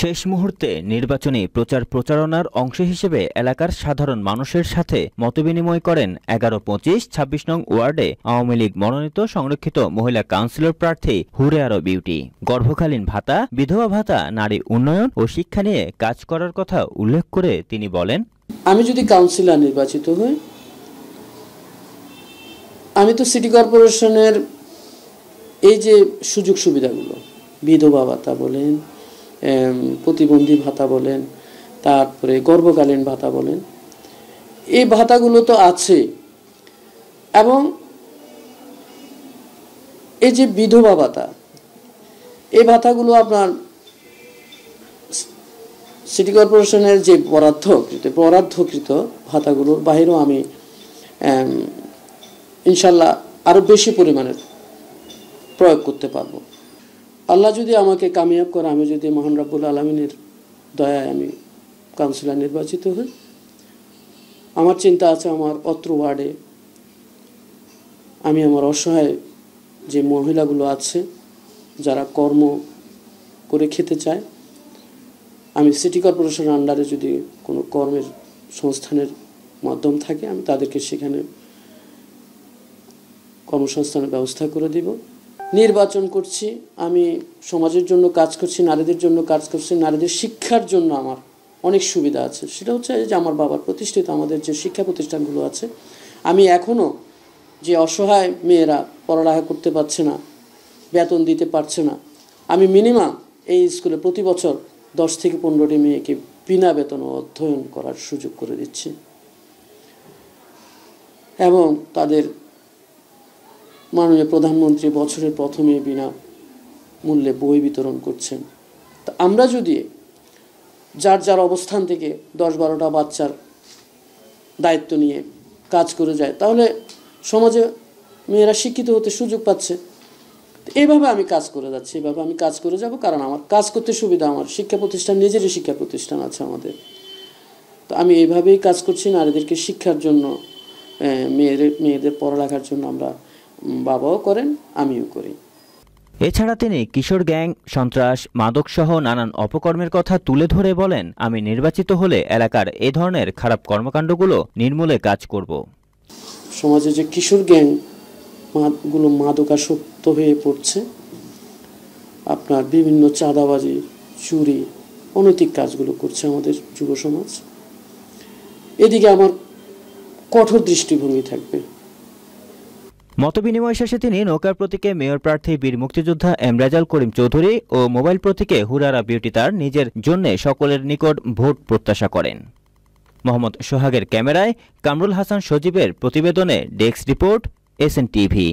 শেষ মুহূর্তে নির্বাচনী প্রচার প্রচারণার অংশ হিসেবে এলাকার সাধারণ মানুষের সাথে মতবিনিময় করেন এগারো পঁচিশ ছাব্বিশ নং ওয়ার্ডে আওয়ামী লীগ মনোনীত সংরক্ষিত মহিলা কাউন্সিলর প্রার্থী হুরে আরও বিউটি। গর্ভকালীন ভাতা, বিধবা ভাতা, নারী উন্নয়ন ও শিক্ষা নিয়ে কাজ করার কথা উল্লেখ করে তিনি বলেন, আমি যদি কাউন্সিলর নির্বাচিত হই, আমি তো সিটি কর্পোরেশনের এই যে সুযোগ সুবিধাগুলো, বিধবা ভাতা বলেন প্রতিবন্ধী ভাতা বলেন, তারপরে গর্ভকালীন ভাতা বলেন, এই ভাতাগুলো তো আছে। এবং এই যে বিধবা ভাতা, এই ভাতাগুলো আপনার সিটি কর্পোরেশনের যে বরাদ্দকৃত বরাদ্দকৃত ভাতাগুলোর বাইরেও আমি ইনশাল্লাহ আরও বেশি পরিমাণের প্রয়োগ করতে পারব। আল্লাহ যদি আমাকে কামিয়াব করে, আমি যদি মহান রাব্বুল আলমিনের দয়ায় আমি কাউন্সিলর নির্বাচিত হই। আমার চিন্তা আছে, আমার অত্র ওয়ার্ডে আমি আমার অসহায় যে মহিলাগুলো আছে, যারা কর্ম করে খেতে চায়, আমি সিটি কর্পোরেশনের আন্ডারে যদি কোনো কর্মের সংস্থানের মাধ্যম থাকে, আমি তাদেরকে সেখানে কর্মসংস্থানের ব্যবস্থা করে দিব। নির্বাচন করছি, আমি সমাজের জন্য কাজ করছি, নারীদের জন্য কাজ করছি, নারীদের শিক্ষার জন্য আমার অনেক সুবিধা আছে। সেটা হচ্ছে যে আমার বাবার প্রতিষ্ঠিত আমাদের যে শিক্ষা প্রতিষ্ঠানগুলো আছে, আমি এখনও যে অসহায় মেয়েরা পড়ালেখা করতে পারছে না, বেতন দিতে পারছে না, আমি মিনিমাম এই স্কুলে প্রতি বছর দশ থেকে পনেরোটি মেয়েকে বিনা বেতন অধ্যয়ন করার সুযোগ করে দিচ্ছি। এবং তাদের মাননীয় প্রধানমন্ত্রী বছরের প্রথমে বিনা মূল্যে বই বিতরণ করছেন। তা আমরা যদি যার যার অবস্থান থেকে দশ বারোটা বাচ্চার দায়িত্ব নিয়ে কাজ করে যায়, তাহলে সমাজে মেয়েরা শিক্ষিত হতে সুযোগ পাচ্ছে। এইভাবে আমি কাজ করে যাচ্ছি এইভাবে আমি কাজ করে যাব কারণ আমার কাজ করতে সুবিধা আমার, শিক্ষা প্রতিষ্ঠান নিজেরই শিক্ষা প্রতিষ্ঠান আছে আমাদের। তো আমি এইভাবেই কাজ করছি, নারীদেরকে শিক্ষার জন্য মেয়েদের মেয়েদের পড়ালেখার জন্য আমরা বাবাও করেন আমিও করি। এছাড়া তিনি কিশোর গ্যাং সন্ত্রাস মাদকসহ নানান অপকর্মের কথা তুলে ধরে বলেন আমি নির্বাচিত হলে এলাকার এ ধরনের খারাপ কর্মকাণ্ডগুলো নির্মূলে কাজ করব। সমাজে যে কিশোর গ্যাংগুলো মাদকাসক্ত হয়ে পড়ছে আপনার বিভিন্ন চাঁদাবাজি চুরি অনৈতিক কাজগুলো করছে আমাদের যুব সমাজ এদিকে আমার কঠোর দৃষ্টিভঙ্গি থাকবে। মতবিনিময় শেষে তিনি নৌকার প্রতীকে মেয়র প্রার্থী বীর মুক্তিযোদ্ধা এমরাজাল করিম চৌধুরী ও মোবাইল প্রতীকে হুরারা বিউটি তার নিজের জন্য সকলের নিকট ভোট প্রত্যাশা করেন। মোহাম্মদ সোহাগের ক্যামেরায় কামরুল হাসান সজীবের প্রতিবেদনে ডেস্ক রিপোর্ট এসএন টিভি।